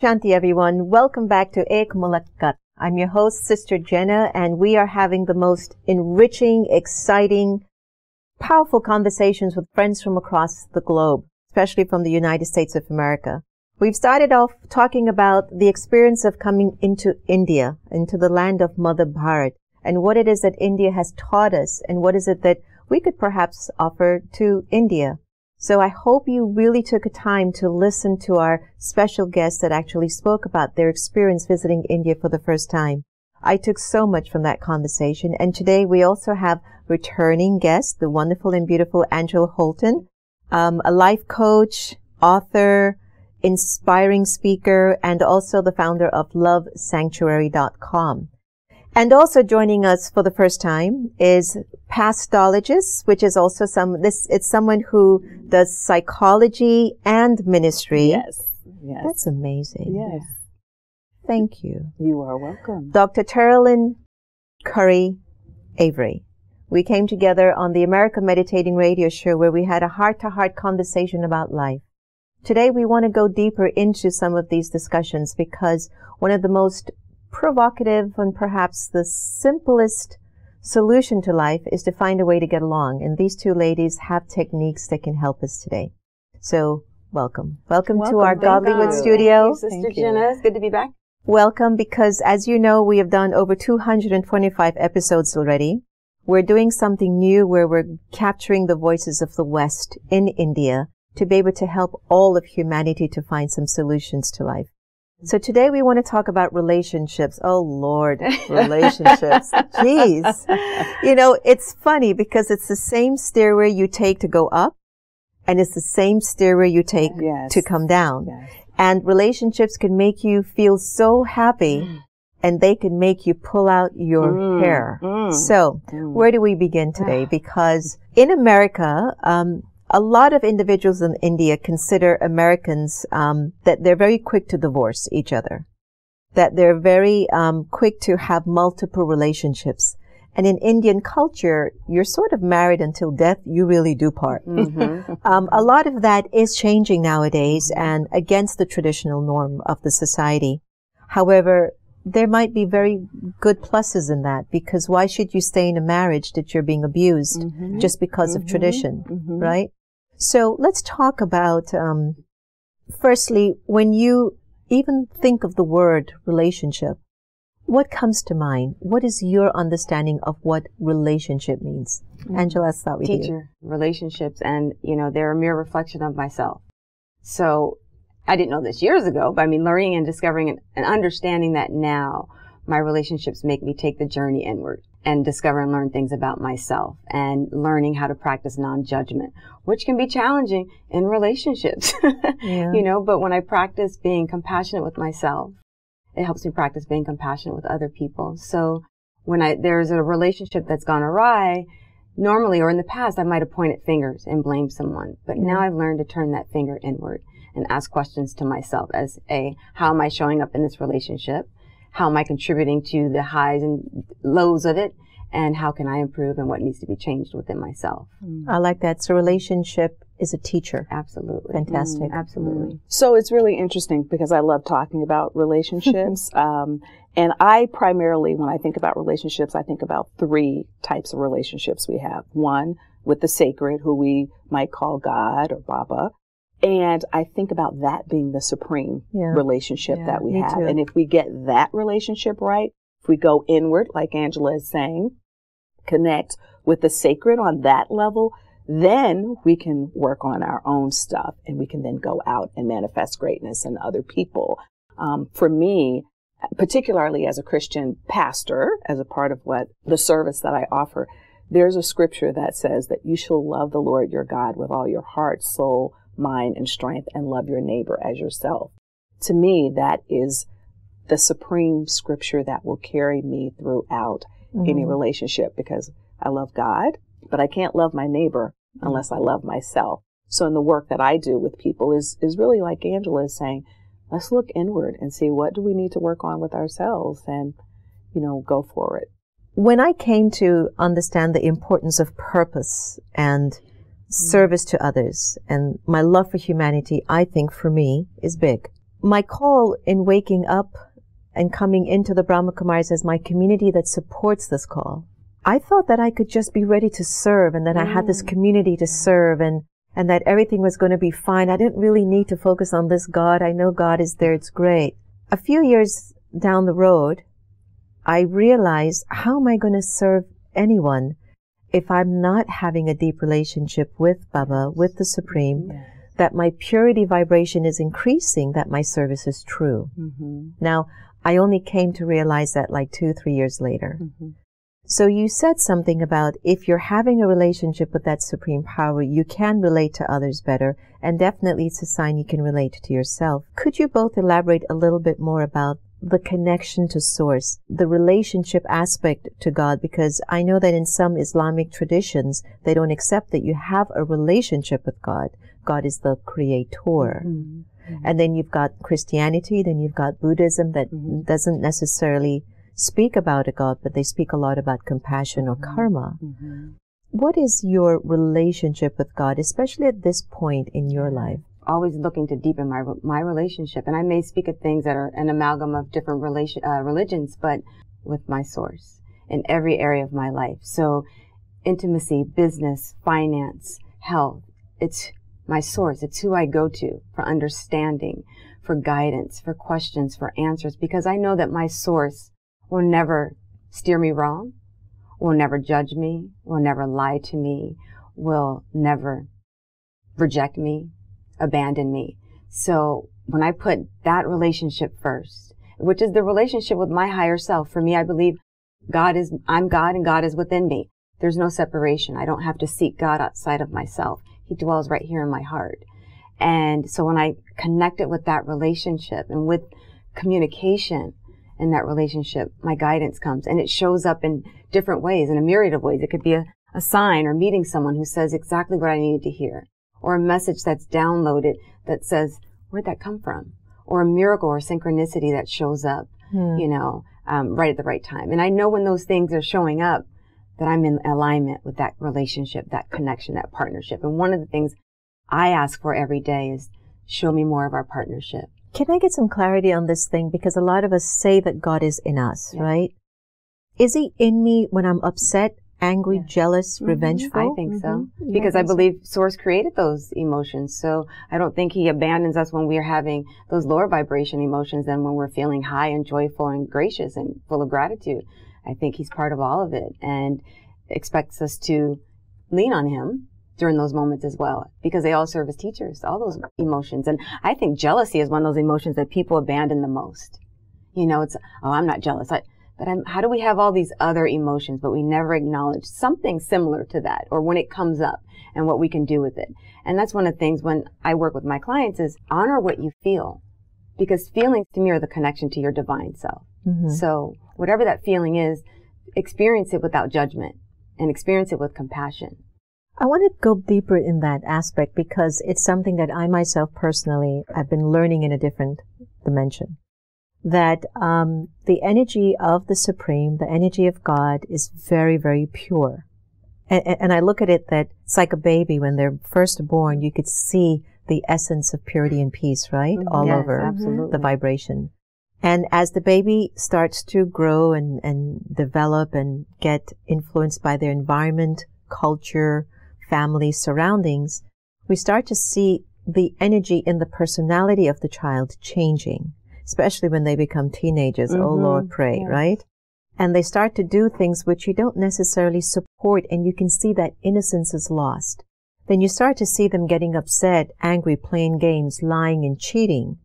Shanti, everyone. Welcome back to Ek Mulakat. I'm your host, Sister Jenna, and we are having the most enriching, exciting, powerful conversations with friends from across the globe, especially from the United States of America. We've started off talking about the experience of coming into India, into the land of Mother Bharat, and what it is that India has taught us, and what is it that we could perhaps offer to India. So I hope you really took a time to listen to our special guests that actually spoke about their experience visiting India for the first time. I took so much from that conversation. And today we also have returning guest, the wonderful and beautiful Angela Holtan, um, a life coach, author, inspiring speaker, and also the founder of lovesanctuary.com. And also joining us for the first time is pastologist, which is also some, this, it's someone who does psychology and ministry. Yes. Yes. That's amazing. Yes. Thank you. You are welcome. Dr. Terrilyn Curry Avery. We came together on the America Meditating Radio Show where we had a heart to heart conversation about life. Today we want to go deeper into some of these discussions because one of the most provocative and perhaps the simplest solution to life is to find a way to get along. And these two ladies have techniques that can help us today. So welcome. Welcome, Welcome. to our Thank Godlywood you. studio. Sister Thank you. Jenna, it's good to be back. Welcome because as you know, we have done over 225 episodes already. We're doing something new where we're capturing the voices of the West in India to be able to help all of humanity to find some solutions to life. So today we want to talk about relationships. Oh Lord, relationships. Jeez. You know, it's funny because it's the same stairway you take to go up and it's the same stairway you take Yes. to come down. Yes. And relationships can make you feel so happy and they can make you pull out your Mm, hair. mm, So, mm. where do we begin today? Because in America, um, a lot of individuals in India consider Americans um, that they're very quick to divorce each other, that they're very um, quick to have multiple relationships. And in Indian culture, you're sort of married until death you really do part. Mm-hmm. Um, a lot of that is changing nowadays and against the traditional norm of the society. However, there might be very good pluses in that because why should you stay in a marriage that you're being abused Mhm. just because of Mhm. tradition, Mhm. right? So let's talk about, um, firstly, when you even think of the word relationship, what comes to mind? What is your understanding of what relationship means? Angela, let's start with you. Teacher, relationships, and you know, they're a mere reflection of myself. So I didn't know this years ago, but I mean, learning and discovering and, and understanding that now, my relationships make me take the journey inward and discover and learn things about myself and learning how to practice non-judgment, which can be challenging in relationships. Yeah. You know, but when I practice being compassionate with myself, it helps me practice being compassionate with other people. So when I there's a relationship that's gone awry, normally or in the past I might have pointed fingers and blamed someone, but now I've learned to turn that finger inward and ask questions to myself as a how am I showing up in this relationship? How am I contributing to the highs and lows of it? And how can I improve and what needs to be changed within myself? I like that. So relationship is a teacher. Absolutely. Fantastic. Absolutely. So it's really interesting because I love talking about relationships. um, and I primarily, when I think about relationships, I think about three types of relationships we have. One with the sacred, who we might call God or Baba. And I think about that being the supreme Yeah. relationship Yeah, that we have. too. And if we get that relationship right, if we go inward, like Angela is saying, connect with the sacred on that level, then we can work on our own stuff and we can then go out and manifest greatness in other people. Um, for me, particularly as a Christian pastor, as a part of what the service that I offer, there's a scripture that says that you shall love the Lord your God with all your heart, soul, mind, and strength, and love your neighbor as yourself. To me, that is the supreme scripture that will carry me throughout any Mhm. relationship because I love God, but I can't love my neighbor unless I love myself. So in the work that I do with people is is really like Angela is saying, let's look inward and see what do we need to work on with ourselves and you know go for it. When I came to understand the importance of purpose and service to others and my love for humanity, I think for me is big. my call in waking up and coming into the Brahma Kumaris as my community that supports this call. I thought that I could just be ready to serve and that mm. I had this mm. community to serve and, and that everything was going to be fine. I didn't really need to focus on this God. I know God is there. It's great. A few years down the road, I realized how am I going to serve anyone if I'm not having a deep relationship with Baba, with the Supreme, yes. that my purity vibration is increasing, that my service is true. Mm-hmm. Now, I only came to realize that like two, three years later. Mm-hmm. So you said something about if you're having a relationship with that supreme power, you can relate to others better, and definitely it's a sign you can relate to yourself. Could you both elaborate a little bit more about the connection to source, the relationship aspect to God, because I know that in some Islamic traditions, they don't accept that you have a relationship with God. God is the creator. Mm-hmm. And then you've got Christianity, then you've got Buddhism that mm-hmm. doesn't necessarily speak about a God, but they speak a lot about compassion or mm-hmm. karma. Mm-hmm. What is your relationship with God, especially at this point in your life? Always looking to deepen my my relationship. And I may speak of things that are an amalgam of different relation uh, religions, but with my source in every area of my life. So intimacy, business, finance, health. It's my source. It's who I go to for understanding, for guidance, for questions, for answers, because I know that my source will never steer me wrong, will never judge me, will never lie to me, will never reject me, abandon me. So when I put that relationship first, which is the relationship with my higher self, for me, I believe God is, I'm God and God is within me. There's no separation. I don't have to seek God outside of myself. He dwells right here in my heart. And so when I connect it with that relationship and with communication in that relationship, my guidance comes and it shows up in different ways, in a myriad of ways. It could be a, a sign or meeting someone who says exactly what I needed to hear or a message that's downloaded that says, where'd that come from? Or a miracle or synchronicity that shows up, hmm. you know, um, right at the right time. And I know when those things are showing up that I'm in alignment with that relationship, that connection, that partnership. And one of the things I ask for every day is show me more of our partnership. Can I get some clarity on this thing? Because a lot of us say that God is in us, yeah. right? Is he in me when I'm upset? Angry, yeah. jealous, mm-hmm. revengeful? I think so. Mm-hmm. Because I believe Source created those emotions. So I don't think he abandons us when we are having those lower vibration emotions than when we're feeling high and joyful and gracious and full of gratitude. I think he's part of all of it and expects us to lean on him during those moments as well because they all serve as teachers, all those emotions. And I think jealousy is one of those emotions that people abandon the most. You know, it's, oh, I'm not jealous. I, but I'm, how do we have all these other emotions, but we never acknowledge something similar to that or when it comes up and what we can do with it? And that's one of the things when I work with my clients is honor what you feel because feelings to me are the connection to your divine self. Mm-hmm. So whatever that feeling is, experience it without judgment and experience it with compassion. I want to go deeper in that aspect because it's something that I myself personally have been learning in a different dimension that um, the energy of the Supreme, the energy of God, is very, very pure. And, and, I look at it that it's like a baby when they're first born, you could see the essence of purity and peace, right? Mm-hmm. All yes, over absolutely. the vibration. And as the baby starts to grow and, and develop and get influenced by their environment, culture, family, surroundings, we start to see the energy in the personality of the child changing especially when they become teenagers. Oh, mm-hmm. Oh Lord, pray, right? And they start to do things which you don't necessarily support and you can see that innocence is lost. Then you start to see them getting upset, angry, playing games, lying and cheating.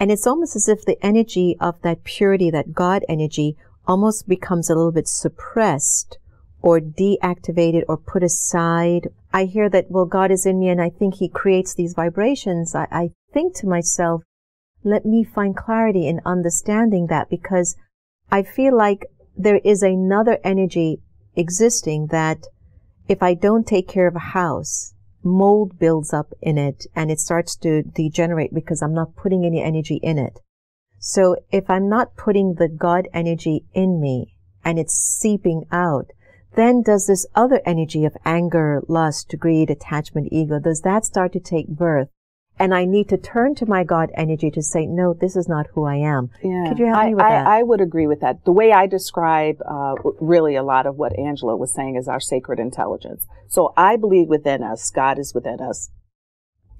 And it's almost as if the energy of that purity, that God energy, almost becomes a little bit suppressed or deactivated or put aside. I hear that, well, God is in me and I think He creates these vibrations. I, I think to myself, let me find clarity in understanding that because I feel like there is another energy existing that if I don't take care of a house, mold builds up in it and it starts to degenerate because I'm not putting any energy in it. So if I'm not putting the God energy in me and it's seeping out, then does this other energy of anger, lust, greed, attachment, ego, does that start to take birth? And I need to turn to my God energy to say, no, this is not who I am. Yeah. Could you help I, me with I, that? I would agree with that. The way I describe uh, really a lot of what Angela was saying is our sacred intelligence. So I believe within us, God is within us.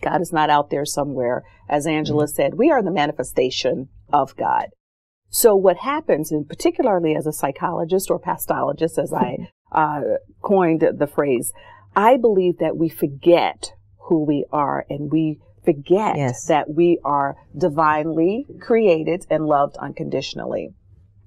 God is not out there somewhere. As Angela Mm-hmm. said, we are the manifestation of God. So what happens, and particularly as a psychologist or pastologist, as I uh, coined the phrase, I believe that we forget who we are and we forget Yes. that we are divinely created and loved unconditionally.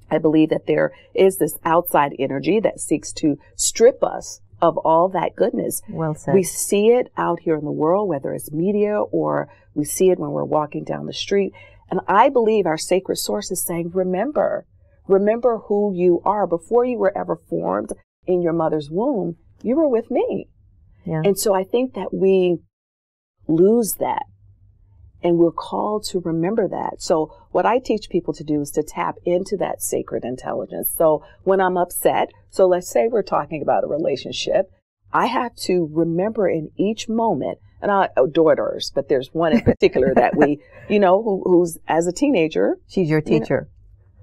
I believe that there is this outside energy that seeks to strip us of all that goodness. well said. We see it out here in the world, whether it's media or we see it when we're walking down the street. And I believe our sacred source is saying, remember, remember who you are. Before you were ever formed in your mother's womb, you were with me. yeah. And so I think that we lose that. And we're called to remember that. So what I teach people to do is to tap into that sacred intelligence. So when I'm upset, so let's say we're talking about a relationship, I have to remember in each moment, and I oh, daughters, but there's one in particular that we, you know, who, who's as a teenager, She's your you know, teacher.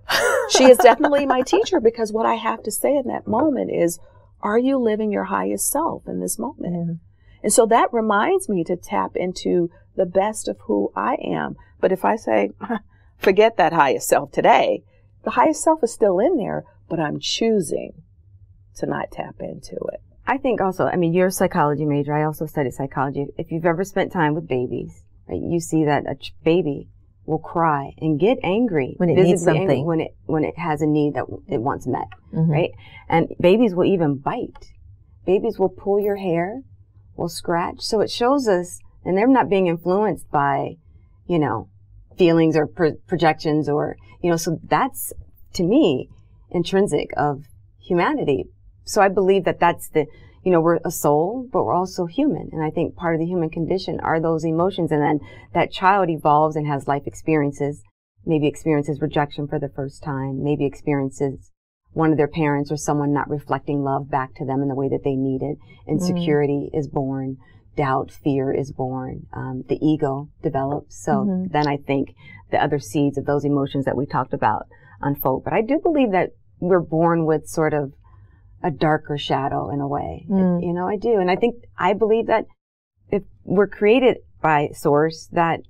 she is definitely my teacher because what I have to say in that mm-hmm. moment is, are you living your highest self in this moment? Yeah. And so that reminds me to tap into the best of who I am. But if I say, forget that highest self today, the highest self is still in there, but I'm choosing to not tap into it. I think also, I mean, you're a psychology major. I also studied psychology. If you've ever spent time with babies, right, you see that a ch- baby will cry and get angry When it needs visibly angry something. when it when it has a need that it wants met, Mhm. right? And babies will even bite. Babies will pull your hair, will scratch. So it shows us, and they're not being influenced by, you know, feelings or pro- projections or you know. So that's to me intrinsic of humanity. So I believe that that's the, you know, we're a soul, but we're also human. And I think part of the human condition are those emotions. And then that child evolves and has life experiences, maybe experiences rejection for the first time, maybe experiences one of their parents or someone not reflecting love back to them in the way that they need it. Insecurity is born. Doubt, fear is born. Um, the ego develops. So Mhm. then I think the other seeds of those emotions that we talked about unfold. But I do believe that we're born with sort of a darker shadow in a way. Mm. You know, I do. And I think, I believe that if we're created by source, that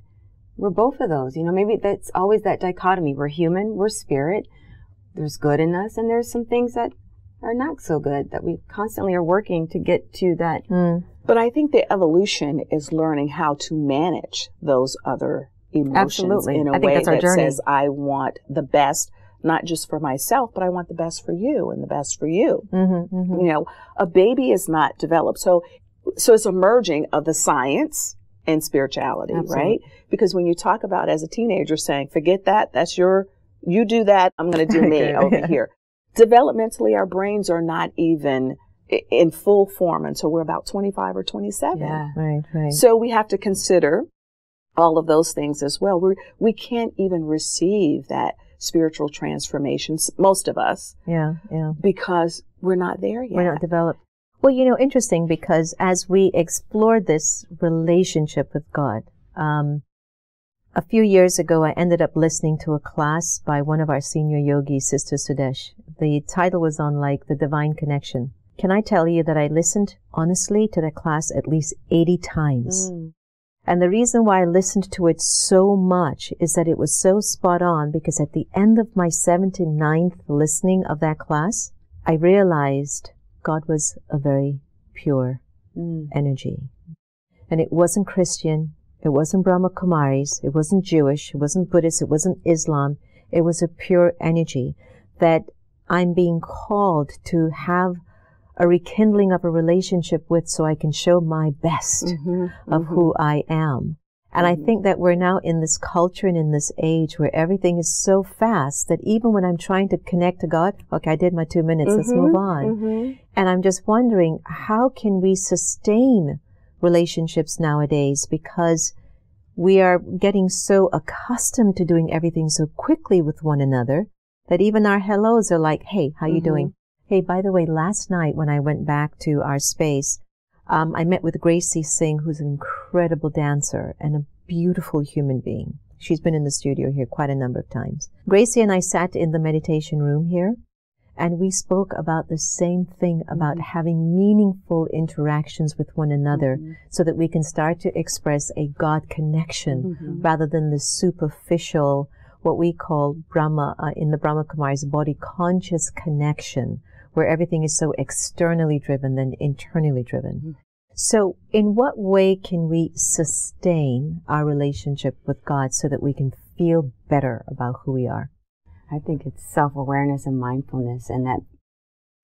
we're both of those. You know, maybe that's always that dichotomy. We're human, we're spirit, there's good in us, and there's some things that are not so good that we constantly are working to get to that. Mm. But I think the evolution is learning how to manage those other emotions Absolutely. in a I think way that journey. says, I want the best, not just for myself, but I want the best for you and the best for you. Mm-hmm, mm-hmm. You know, a baby is not developed. So, so it's a merging of the science and spirituality, Absolutely. right? Because when you talk about as a teenager saying, forget that, that's your, you do that, I'm going to do me Okay. over here. Developmentally, our brains are not even in full form until we're about 25 or 27. Yeah. Right, right. So we have to consider all of those things as well. We we can't even receive that spiritual transformations, most of us, yeah, yeah. because we're not there yet. We're not developed. Well, you know, interesting because as we explored this relationship with God, um, a few years ago, I ended up listening to a class by one of our senior yogis, Sister Sudesh. The title was on like the divine connection. Can I tell you that I listened honestly to that class at least 80 times? Mm. And the reason why I listened to it so much is that it was so spot on because at the end of my seventh and ninth listening of that class, I realized God was a very pure Mm. energy. And it wasn't Christian, it wasn't Brahma Kumaris, it wasn't Jewish, it wasn't Buddhist, it wasn't Islam. It was a pure energy that I'm being called to have a rekindling of a relationship with so I can show my best Mhm, of mhm. who I am. And I Mhm. think that we're now in this culture and in this age where everything is so fast that even when I'm trying to connect to God, okay, I did my two minutes, let's Mhm, move on. mhm. And I'm just wondering, how can we sustain relationships nowadays because we are getting so accustomed to doing everything so quickly with one another that even our hellos are like, hey, how you Mhm. doing? Hey, by the way, last night when I went back to our space, um, I met with Gracy Singh, who's an incredible dancer and a beautiful human being. She's been in the studio here quite a number of times. Gracy and I sat in the meditation room here and we spoke about the same thing about mm-hmm. having meaningful interactions with one another mm-hmm. so that we can start to express a God connection mm-hmm. rather than the superficial, what we call Brahma, uh, in the Brahma Kumaris, body conscious connection, where everything is so externally driven than internally driven. Mm-hmm. So, in what way can we sustain our relationship with God so that we can feel better about who we are? I think it's self awareness and mindfulness and that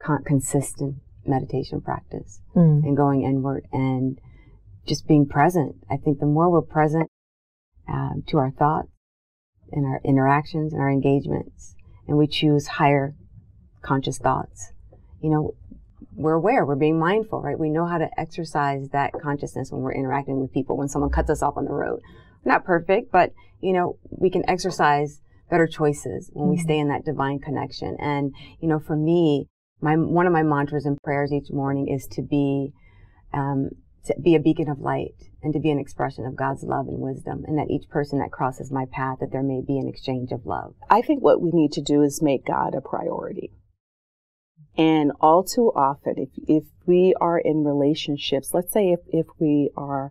con- consistent meditation practice mm. and going inward and just being present. I think the more we're present uh, to our thoughts and our interactions and our engagements, and we choose higher conscious thoughts, you know, we're aware, we're being mindful, right? We know how to exercise that consciousness when we're interacting with people, when someone cuts us off on the road. not perfect, but, you know, we can exercise better choices when we stay mm-hmm. in that divine connection. And, you know, for me, my, one of my mantras and prayers each morning is to be, um, to be a beacon of light and to be an expression of God's love and wisdom and that each person that crosses my path, that there may be an exchange of love. I think what we need to do is make God a priority. And all too often, if, if we are in relationships, let's say if, if we are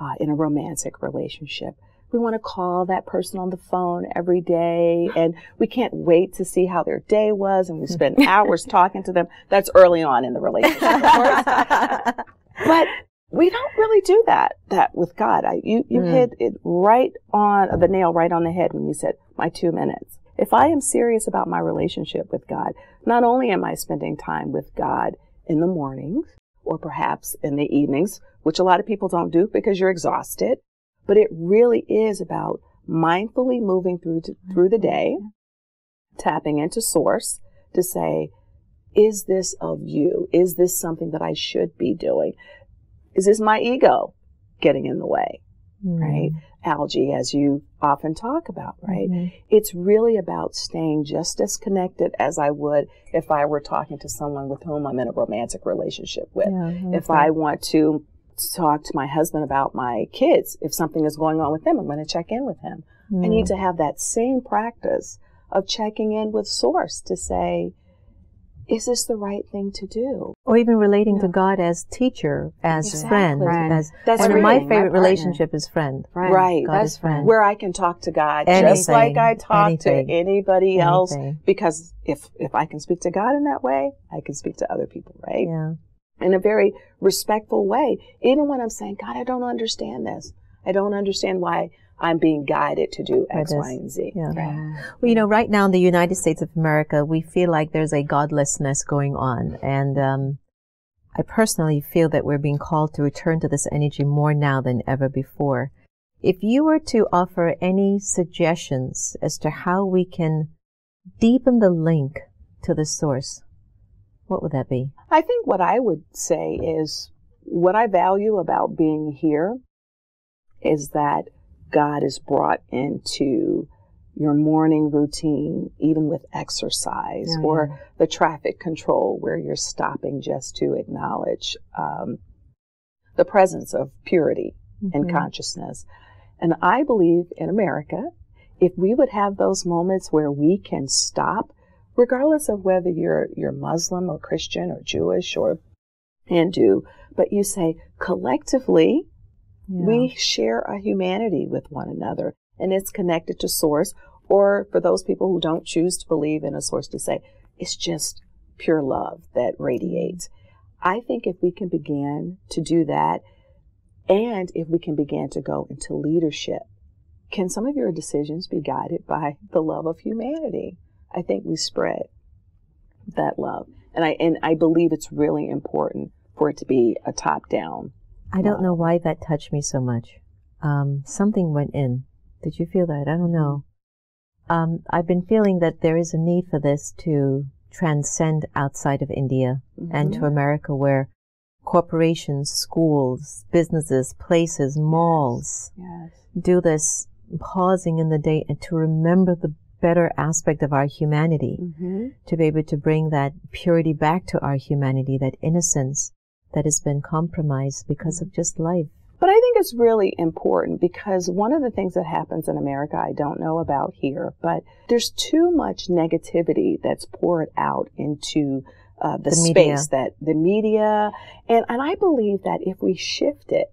uh, in a romantic relationship, we want to call that person on the phone every day and we can't wait to see how their day was and we spend hours talking to them. That's early on in the relationship, but we don't really do that, that with God. I, you, you mm. hit it right on the nail right on the head when you said my two minutes. If I am serious about my relationship with God, not only am I spending time with God in the mornings or perhaps in the evenings, which a lot of people don't do because you're exhausted, but it really is about mindfully moving through to, through the day, tapping into source to say, is this of you? Is this something that I should be doing? Is this my ego getting in the way? Mm. Right? Algae, as you often talk about, right? Mm-hmm. It's really about staying just as connected as I would if I were talking to someone with whom I'm in a romantic relationship with. Yeah, if I want to talk to my husband about my kids. If something is going on with them, I'm going to check in with him. Mm. I need mm. to have that same practice of checking in with source to say, is this the right thing to do? Or even relating yeah. to God as teacher, as exactly. friend, right. as that's one of my favorite my relationship is friend. Right, right. God is friend. Where I can talk to God anything, just like I talk anything, to anybody else. Because if if I can speak to God in that way, I can speak to other people, right? Yeah in a very respectful way. Even when I'm saying, God, I don't understand this. I don't understand why I'm being guided to do X, Y, and Z. Yeah. Well, you know, right now in the United States of America, we feel like there's a godlessness going on. And um, I personally feel that we're being called to return to this energy more now than ever before. If you were to offer any suggestions as to how we can deepen the link to the source, what would that be? I think what I would say is what I value about being here is that God is brought into your morning routine, even with exercise oh, or yeah. the traffic control where you're stopping just to acknowledge um, the presence of purity mm-hmm. and consciousness. And I believe in America, if we would have those moments where we can stop regardless of whether you're you're Muslim or Christian or Jewish or Hindu, but you say collectively yeah. we share a humanity with one another and it's connected to source or for those people who don't choose to believe in a source to say it's just pure love that radiates. I think if we can begin to do that and if we can begin to go into leadership, can some of your decisions be guided by the love of humanity? I think we spread that love. And I and I believe it's really important for it to be a top down. I don't know why that touched me so much. Um, something went in. Did you feel that? I don't know. Um, I've been feeling that there is a need for this to transcend outside of India mm-hmm. and to America, where corporations, schools, businesses, places, malls yes. do this, pausing in the day and to remember the better aspect of our humanity, mm-hmm. to be able to bring that purity back to our humanity, that innocence that has been compromised because of just life. But I think it's really important because one of the things that happens in America, I don't know about here, but there's too much negativity that's poured out into uh, the, the space that the media, and, and I believe that if we shift it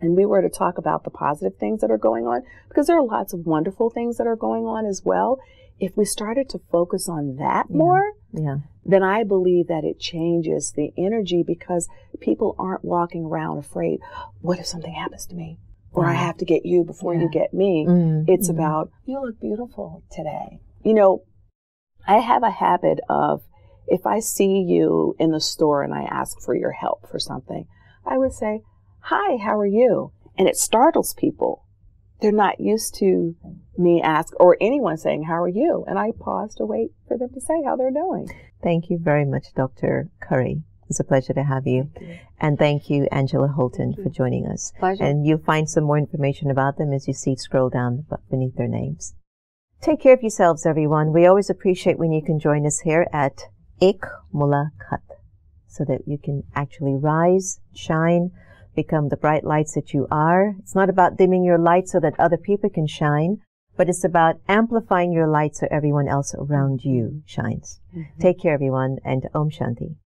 and we were to talk about the positive things that are going on, because there are lots of wonderful things that are going on as well, if we started to focus on that yeah. more, yeah. then I believe that it changes the energy because people aren't walking around afraid, what if something happens to me? Or I have to get you before yeah. you get me. Mm-hmm. It's about, you look beautiful today. You know, I have a habit of if I see you in the store and I ask for your help for something, I would say, Hi, how are you? And it startles people they're not used to me ask or anyone saying, How are you? And I pause to wait for them to say how they're doing. Thank you very much, Dr. Curry. It's a pleasure to have you. Thank you. And thank you, Angela Holtan, for joining us. Pleasure. And you'll find some more information about them as you see scroll down beneath their names. Take care of yourselves, everyone. We always appreciate when you can join us here at Ik Ek Mulakat so that you can actually rise, shine, become the bright lights that you are. It's not about dimming your light so that other people can shine, but it's about amplifying your light so everyone else around you shines. Mm-hmm. Take care, everyone, and Om Shanti.